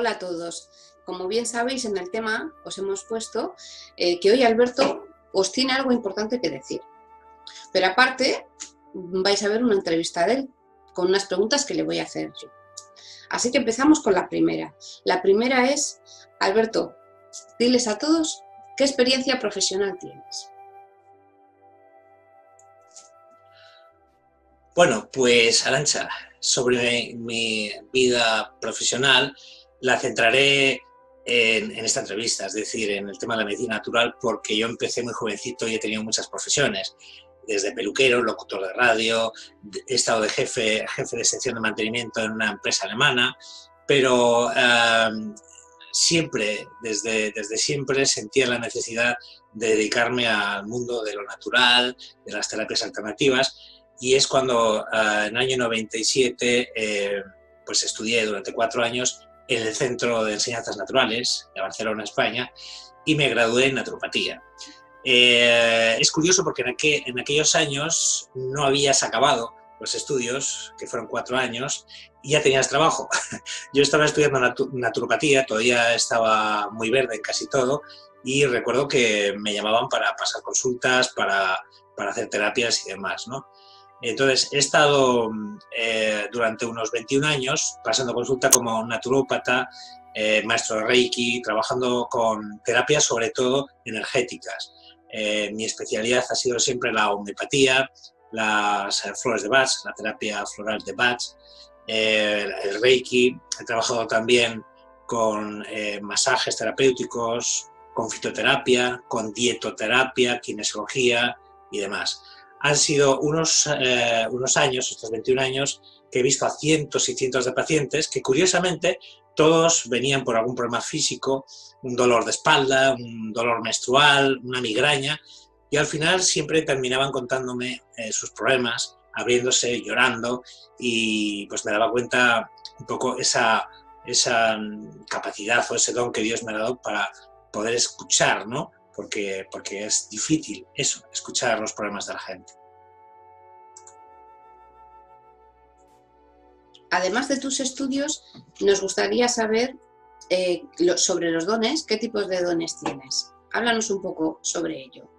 Hola a todos. Como bien sabéis, en el tema os hemos puesto eh, que hoy Alberto os tiene algo importante que decir. Pero aparte, vais a ver una entrevista de él con unas preguntas que le voy a hacer yo. Así que empezamos con la primera. La primera es, Alberto, diles a todos qué experiencia profesional tienes. Bueno, pues Arancha, sobre mi vida profesional la centraré en, esta entrevista, es decir, en el tema de la medicina natural, porque yo empecé muy jovencito y he tenido muchas profesiones, desde peluquero, locutor de radio, he estado de jefe, jefe de sección de mantenimiento en una empresa alemana, pero em, siempre, desde, desde siempre, sentía la necesidad de dedicarme al mundo de lo natural, de las terapias alternativas, y es cuando eh, en el año 97 eh, pues estudié durante cuatro años en el Centro de Enseñanzas Naturales de Barcelona, España, y me gradué en naturopatía. Eh, es curioso porque en, aquellos años no habías acabado los estudios, que fueron cuatro años, y ya tenías trabajo. Yo estaba estudiando naturopatía, todavía estaba muy verde casi todo, y recuerdo que me llamaban para pasar consultas, para, para hacer terapias y demás, ¿no? Entonces, he estado eh, durante unos 21 años pasando consulta como naturópata, eh, maestro Reiki, trabajando con terapias sobre todo energéticas. Eh, mi especialidad ha sido siempre la homeopatía, las flores de Bach, la terapia floral de Bach, el Reiki. He trabajado también con masajes terapéuticos, con fitoterapia, con dietoterapia, kinesiología y demás han sido unos, eh, unos años, estos 21 años, que he visto a cientos y cientos de pacientes que curiosamente todos venían por algún problema físico, un dolor de espalda, un dolor menstrual, una migraña, y al final siempre terminaban contándome eh, sus problemas, abriéndose, llorando, y pues me daba cuenta un poco esa, esa capacidad o ese don que Dios me ha dado para poder escuchar, ¿no? Porque, porque es difícil eso, escuchar los problemas de la gente. Además de tus estudios, nos gustaría saber eh, sobre los dones, qué tipos de dones tienes. Háblanos un poco sobre ello.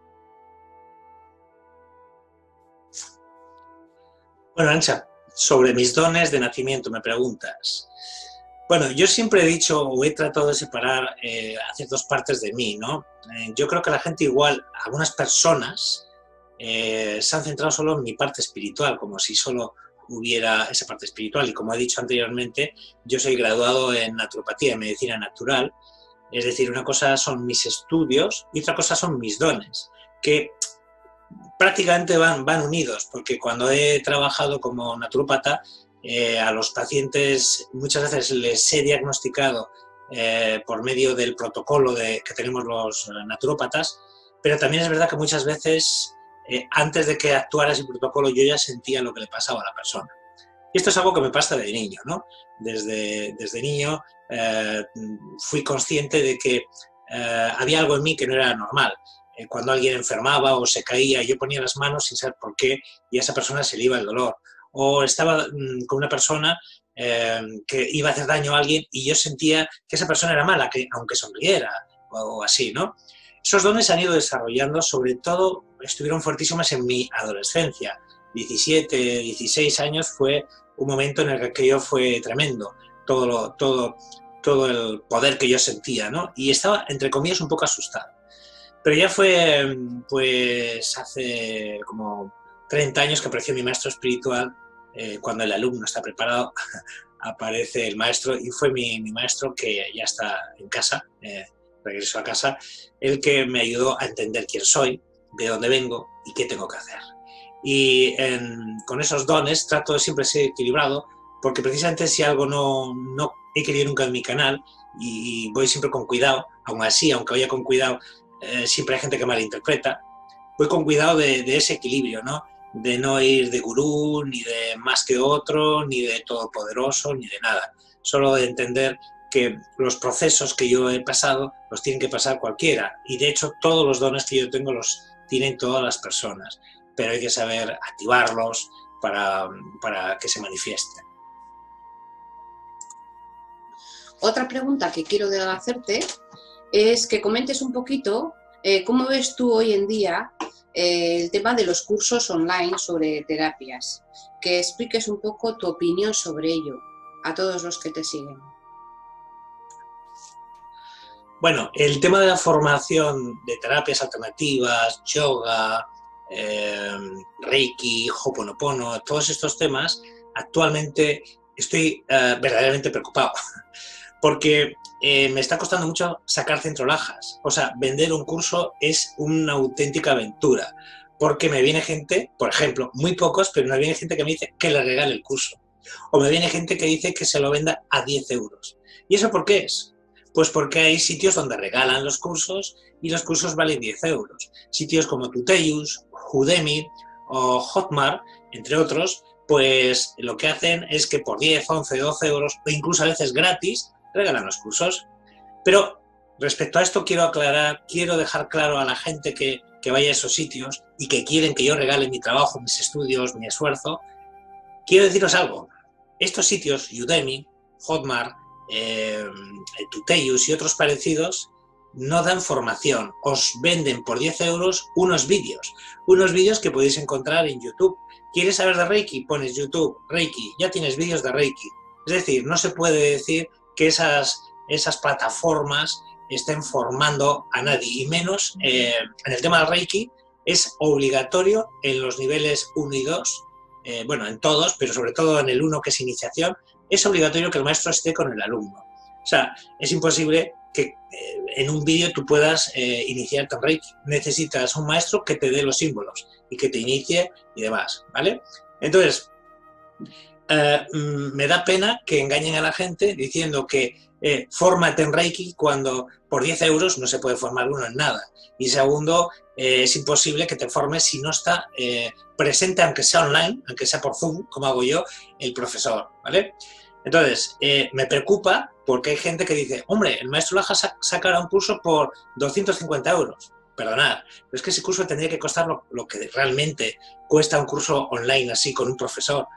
Bueno, Ancha, sobre mis dones de nacimiento me preguntas. Bueno, yo siempre he dicho o he tratado de separar eh, hacer dos partes de mí, ¿no? Eh, yo creo que la gente igual, algunas personas eh, se han centrado solo en mi parte espiritual, como si solo hubiera esa parte espiritual. Y como he dicho anteriormente, yo soy graduado en naturopatía, en medicina natural. Es decir, una cosa son mis estudios y otra cosa son mis dones, que prácticamente van, van unidos, porque cuando he trabajado como naturópata, eh, a los pacientes muchas veces les he diagnosticado eh, por medio del protocolo de, que tenemos los naturópatas, pero también es verdad que muchas veces eh, antes de que actuara ese protocolo yo ya sentía lo que le pasaba a la persona. Y esto es algo que me pasa de niño, ¿no? Desde, desde niño fui consciente de que había algo en mí que no era normal. cuando alguien enfermaba o se caía, yo ponía las manos sin saber por qué y a esa persona se le iba el dolor o estaba mm, con una persona eh, que iba a hacer daño a alguien y yo sentía que esa persona era mala, que aunque sonriera o, así, ¿no? Esos dones se han ido desarrollando, sobre todo estuvieron fuertísimos en mi adolescencia. 17, 16 años fue un momento en el que yo fue tremendo, todo, todo, todo el poder que yo sentía, ¿no? Y estaba, entre comillas, un poco asustado. Pero ya fue, pues, hace como 30 años que apareció mi maestro espiritual, eh, cuando el alumno está preparado, aparece el maestro y fue mi, maestro que ya está en casa, eh, regreso a casa, el que me ayudó a entender quién soy, de dónde vengo y qué tengo que hacer. Y con esos dones trato de siempre ser equilibrado, porque precisamente si algo no, no he querido nunca en mi canal y voy siempre con cuidado, aún así, aunque vaya con cuidado, eh, siempre hay gente que malinterpreta, voy con cuidado de ese equilibrio, ¿no? De no ir de gurú, ni de más que otro, ni de todopoderoso, ni de nada. Solo de entender que los procesos que yo he pasado los tienen que pasar cualquiera. Y de hecho todos los dones que yo tengo los tienen todas las personas. Pero hay que saber activarlos para, para que se manifiesten. otra pregunta que quiero hacerte es que comentes un poquito eh, cómo ves tú hoy en día eh, el tema de los cursos online sobre terapias, que expliques un poco tu opinión sobre ello a todos los que te siguen. Bueno, el tema de la formación de terapias alternativas, yoga, eh, Reiki, Hoponopono, todos estos temas, actualmente estoy eh, verdaderamente preocupado porque eh, me está costando mucho sacar centrolajas. O sea, vender un curso es una auténtica aventura, porque me viene gente, por ejemplo, muy pocos, pero me viene gente que me dice que le regale el curso. O me viene gente que dice que se lo venda a 10 euros. ¿Y eso por qué es? Pues porque hay sitios donde regalan los cursos y los cursos valen 10 euros. Sitios como Tuteus, Udemy o Hotmart, entre otros, pues lo que hacen es que por 10, 11, 12 euros o incluso a veces gratis regalan los cursos. Pero respecto a esto quiero aclarar, quiero dejar claro a la gente que, que vaya a esos sitios y que quieren que yo regale mi trabajo, mis estudios, mi esfuerzo, quiero deciros algo. Estos sitios, Udemy, Hotmart, eh, Tuteus y otros parecidos no dan formación, os venden por 10 euros unos vídeos, unos vídeos que podéis encontrar en YouTube. ¿Quieres saber de Reiki? Pones YouTube, Reiki, ya tienes vídeos de Reiki. Es decir, no se puede decir que esas, esas plataformas estén formando a nadie, y menos eh, en el tema del Reiki, es obligatorio en los niveles 1 y 2, eh, bueno, en todos, pero sobre todo en el 1 que es iniciación, es obligatorio que el maestro esté con el alumno. O sea, es imposible que eh, en un vídeo tú puedas eh, iniciarte en Reiki. Necesitas un maestro que te dé los símbolos y que te inicie y demás, ¿vale? Entonces, eh, mm, me da pena que engañen a la gente diciendo que eh, fórmate en Reiki cuando por 10 euros no se puede formar uno en nada. Y segundo, es imposible que te formes si no está presente, aunque sea online, aunque sea por Zoom, como hago yo, el profesor, ¿vale? Entonces, eh, me preocupa porque hay gente que dice, hombre, el maestro Laja sacará un curso por 250 euros. Perdonad, pero es que ese curso tendría que costar lo, que realmente cuesta un curso online así con un profesor.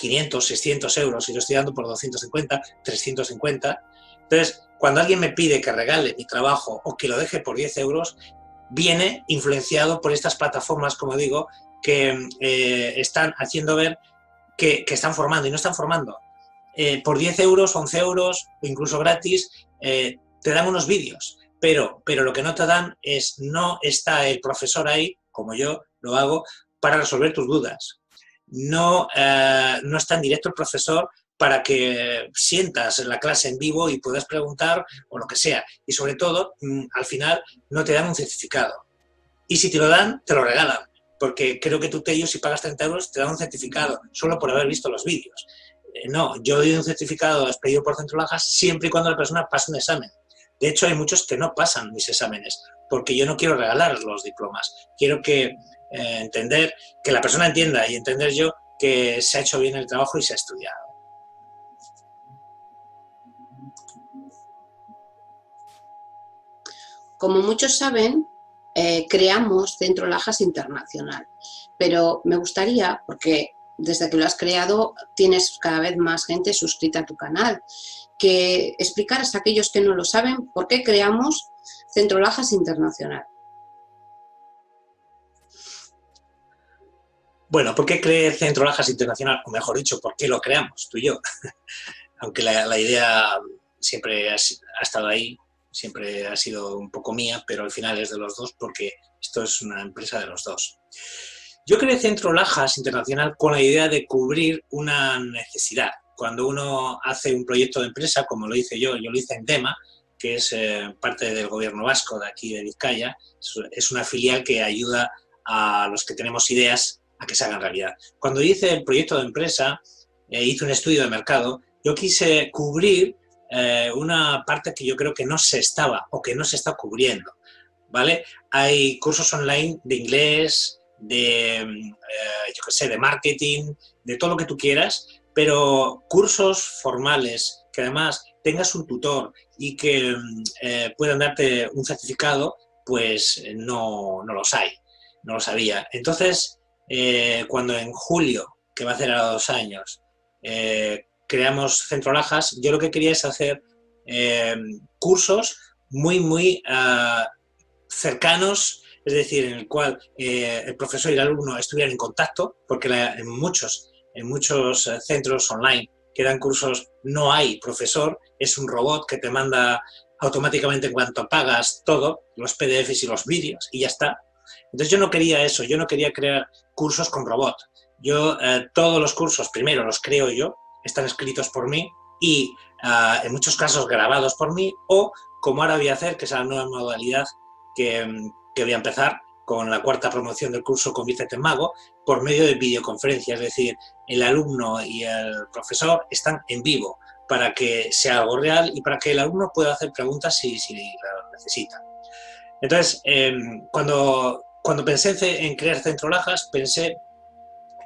500, 600 euros y lo estoy dando por 250, 350. Entonces, cuando alguien me pide que regale mi trabajo o que lo deje por 10 euros, viene influenciado por estas plataformas, como digo, que eh, están haciendo ver que, están formando y no están formando. Eh, por 10 euros, 11 euros incluso gratis, eh, te dan unos vídeos. Pero, pero lo que no te dan es, no está el profesor ahí, como yo lo hago, para resolver tus dudas. No, eh, no está en directo el profesor para que sientas la clase en vivo y puedas preguntar o lo que sea. Y sobre todo, mm, al final, no te dan un certificado. Y si te lo dan, te lo regalan. Porque creo que tú, te si pagas 30 euros, te dan un certificado, solo por haber visto los vídeos. Eh, no, yo doy un certificado expedido por Centro Lajas siempre y cuando la persona pase un examen. De hecho, hay muchos que no pasan mis exámenes, porque yo no quiero regalar los diplomas. Quiero que eh, entender, que la persona entienda y entender yo que se ha hecho bien el trabajo y se ha estudiado. Como muchos saben, eh, creamos Centro Lajas Internacional, pero me gustaría, porque desde que lo has creado tienes cada vez más gente suscrita a tu canal. Que explicaras a aquellos que no lo saben por qué creamos Centro Lajas Internacional. Bueno, ¿por qué creé Centro Lajas Internacional? O mejor dicho, ¿por qué lo creamos tú y yo? Aunque la, idea siempre ha, estado ahí, siempre ha sido un poco mía, pero al final es de los dos porque esto es una empresa de los dos. Yo creé Centro Lajas Internacional con la idea de cubrir una necesidad. Cuando uno hace un proyecto de empresa, como lo hice yo, yo lo hice en Tema, que es eh, parte del gobierno vasco de aquí de Vizcaya, es una filial que ayuda a los que tenemos ideas a que se hagan realidad. Cuando hice el proyecto de empresa, eh, hice un estudio de mercado, yo quise cubrir eh, una parte que yo creo que no se estaba o que no se está cubriendo. ¿vale? Hay cursos online de inglés, de, eh, yo qué sé, de marketing, de todo lo que tú quieras, pero cursos formales que además tengas un tutor y que eh, puedan darte un certificado, pues no, no, los hay, no los había. Entonces, eh, cuando en julio, que va a ser a dos años, creamos Centro Lajas, yo lo que quería es hacer eh, cursos muy, muy ah, cercanos, es decir, en el cual eh, el profesor y el alumno estuvieran en contacto, porque en, muchos, en muchos eh, centros online que dan cursos no hay profesor, es un robot que te manda automáticamente en cuanto pagas todo, los PDFs y los vídeos, y ya está. Entonces yo no quería eso, yo no quería crear cursos con robot. Yo todos los cursos, primero los creo yo, están escritos por mí y ah, en muchos casos grabados por mí o como ahora voy a hacer, que es la nueva modalidad que, voy a empezar con la cuarta promoción del curso con Vicente Mago, por medio de videoconferencia, es decir, el alumno y el profesor están en vivo para que sea algo real y para que el alumno pueda hacer preguntas si, si lo necesita. Entonces, em, cuando, cuando pensé en crear Centro Lajas, pensé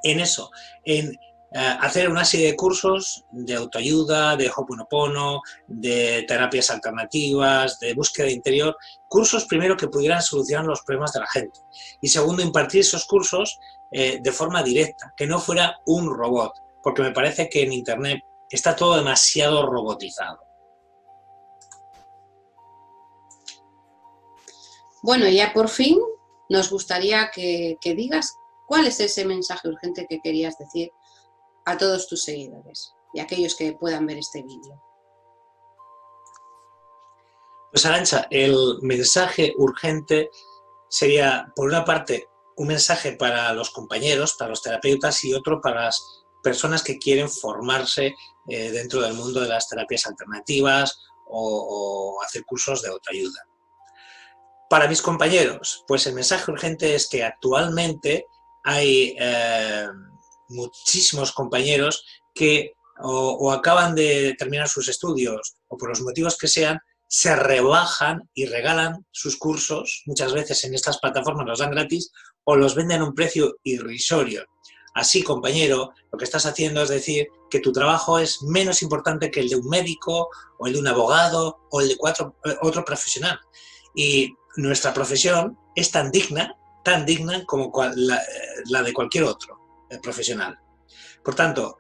en eso, en eh, hacer una serie de cursos de autoayuda, de Hoponopono, de terapias alternativas, de búsqueda interior, cursos primero que pudieran solucionar los problemas de la gente y segundo impartir esos cursos eh, de forma directa, que no fuera un robot, porque me parece que en Internet está todo demasiado robotizado. Bueno, ya por fin nos gustaría que digas cuál es ese mensaje urgente que querías decir a todos tus seguidores y a aquellos que puedan ver este vídeo. Pues Arancha, el mensaje urgente sería, por una parte, un mensaje para los compañeros, para los terapeutas y otro para las personas que quieren formarse eh, dentro del mundo de las terapias alternativas o, hacer cursos de autoayuda. Para mis compañeros, pues el mensaje urgente es que actualmente hay eh, muchísimos compañeros que o, acaban de terminar sus estudios o por los motivos que sean, se rebajan y regalan sus cursos, muchas veces en estas plataformas los dan gratis, o los venden a un precio irrisorio. Así, compañero, lo que estás haciendo es decir que tu trabajo es menos importante que el de un médico, o el de un abogado, o el de cuatro, eh, otro profesional. Y nuestra profesión es tan digna, tan digna como la, eh, de cualquier otro profesional. Por tanto,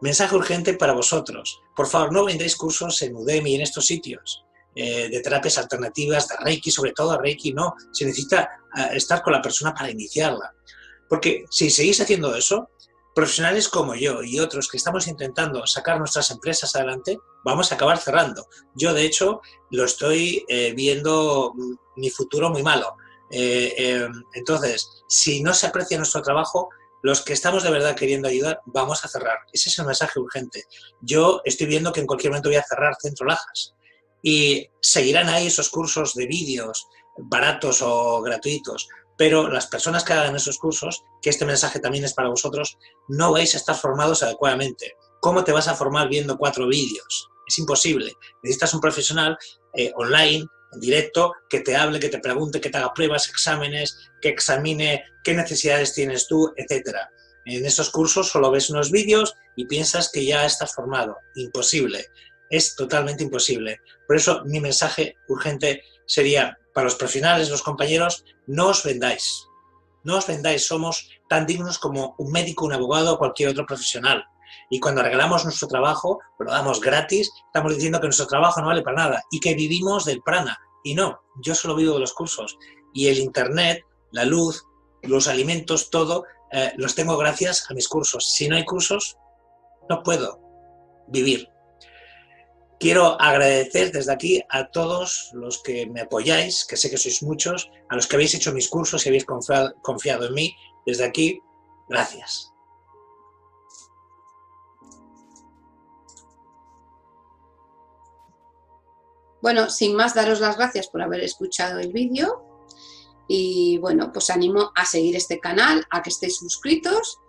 mensaje urgente para vosotros. Por favor, no vendéis cursos en Udemy y en estos sitios eh, de terapias alternativas, de Reiki, sobre todo Reiki, no. Se necesita eh, estar con la persona para iniciarla. Porque si seguís haciendo eso, profesionales como yo y otros que estamos intentando sacar nuestras empresas adelante, vamos a acabar cerrando. Yo, de hecho, lo estoy eh, viendo mm, mi futuro muy malo. entonces, si no se aprecia nuestro trabajo, los que estamos de verdad queriendo ayudar, vamos a cerrar. Ese es el mensaje urgente. Yo estoy viendo que en cualquier momento voy a cerrar Centro Lajas y seguirán ahí esos cursos de vídeos baratos o gratuitos, pero las personas que hagan esos cursos, que este mensaje también es para vosotros, no vais a estar formados adecuadamente. ¿Cómo te vas a formar viendo cuatro vídeos? Es imposible. Necesitas un profesional eh, online en directo, que te hable, que te pregunte, que te haga pruebas, exámenes, que examine qué necesidades tienes tú, etc. En esos cursos solo ves unos vídeos y piensas que ya estás formado. Imposible. Es totalmente imposible. Por eso mi mensaje urgente sería para los profesionales, los compañeros, no os vendáis. No os vendáis, somos tan dignos como un médico, un abogado o cualquier otro profesional. Y cuando regalamos nuestro trabajo, lo damos gratis, estamos diciendo que nuestro trabajo no vale para nada y que vivimos del prana. Y no, yo solo vivo de los cursos. Y el Internet, la luz, los alimentos, todo, eh, los tengo gracias a mis cursos. Si no hay cursos, no puedo vivir. Quiero agradecer desde aquí a todos los que me apoyáis, que sé que sois muchos, a los que habéis hecho mis cursos y habéis confiado en mí. Desde aquí, gracias. Bueno, sin más, daros las gracias por haber escuchado el vídeo y bueno, pues animo a seguir este canal, a que estéis suscritos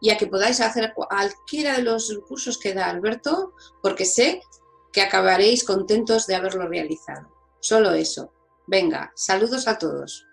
y a que podáis hacer cualquiera de los cursos que da Alberto, porque sé que acabaréis contentos de haberlo realizado. Solo eso. Venga, saludos a todos.